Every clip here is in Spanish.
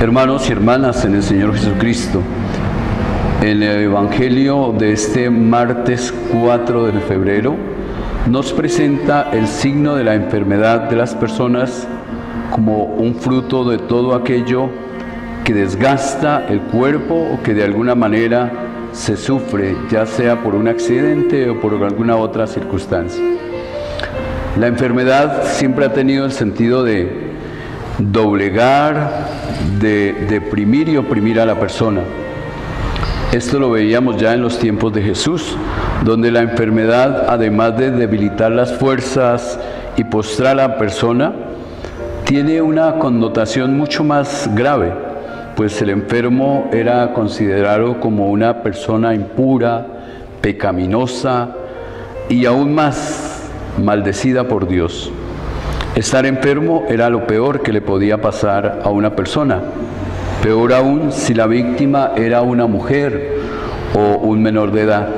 Hermanos y hermanas en el Señor Jesucristo, en el Evangelio de este martes 4 de febrero nos presenta el signo de la enfermedad de las personas como un fruto de todo aquello que desgasta el cuerpo o que de alguna manera se sufre, ya sea por un accidente o por alguna otra circunstancia. La enfermedad siempre ha tenido el sentido de doblegar, de deprimir y oprimir a la persona. Esto lo veíamos ya en los tiempos de Jesús, donde la enfermedad, además de debilitar las fuerzas y postrar a la persona, tiene una connotación mucho más grave, pues el enfermo era considerado como una persona impura, pecaminosa y aún más maldecida por Dios. Estar enfermo era lo peor que le podía pasar a una persona. Peor aún si la víctima era una mujer o un menor de edad.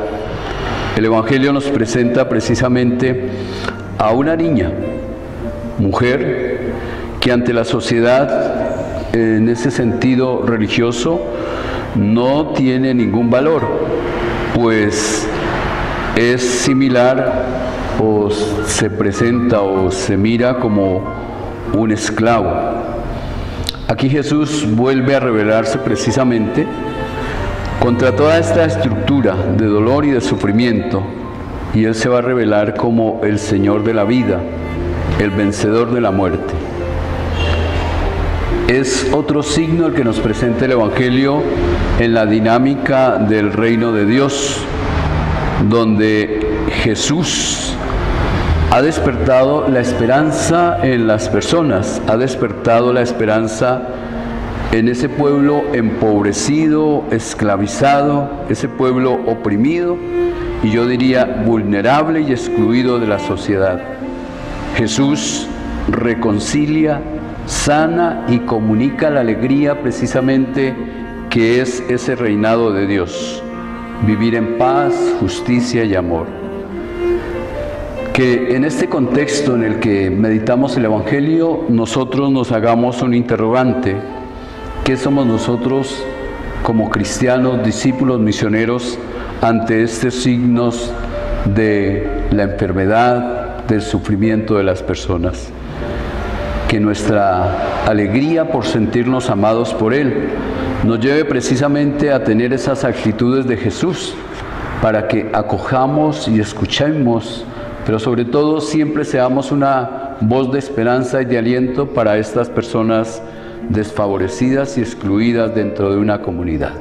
El Evangelio nos presenta precisamente a una niña, mujer, que ante la sociedad, en ese sentido religioso, no tiene ningún valor, pues es similar o se presenta o se mira como un esclavo. Aquí Jesús vuelve a revelarse precisamente contra toda esta estructura de dolor y de sufrimiento y Él se va a revelar como el Señor de la vida, el vencedor de la muerte. Es otro signo el que nos presenta el Evangelio en la dinámica del reino de Dios, donde Jesús ha despertado la esperanza en las personas, ha despertado la esperanza en ese pueblo empobrecido, esclavizado, ese pueblo oprimido y yo diría vulnerable y excluido de la sociedad. Jesús reconcilia, sana y comunica la alegría precisamente que es ese reinado de Dios, vivir en paz, justicia y amor que en este contexto en el que meditamos el Evangelio, nosotros nos hagamos un interrogante. ¿Qué somos nosotros como cristianos, discípulos, misioneros, ante estos signos de la enfermedad, del sufrimiento de las personas? Que nuestra alegría por sentirnos amados por Él nos lleve precisamente a tener esas actitudes de Jesús para que acojamos y escuchemos pero sobre todo siempre seamos una voz de esperanza y de aliento para estas personas desfavorecidas y excluidas dentro de una comunidad.